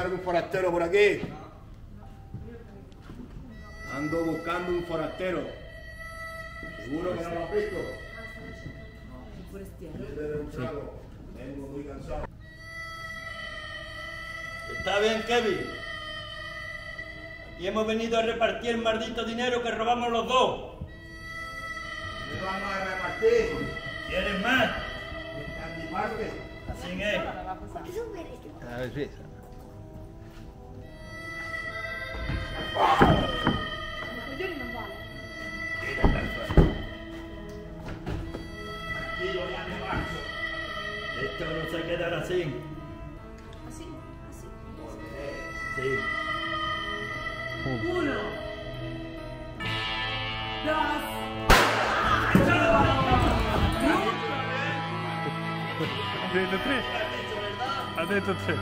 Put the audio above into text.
queda algún forastero por aquí? Ando buscando un forastero. ¿Seguro que no lo has visto? Vengo muy cansado. Está bien, Kevin. Aquí hemos venido a repartir el maldito dinero que robamos los dos. ¿Qué vamos a repartir? ¿Quieres más? Está en mi parte. Así es. No se quedará así. Así, así. Sí. Uno. Dos. Ha detto tre. Ha detto tre.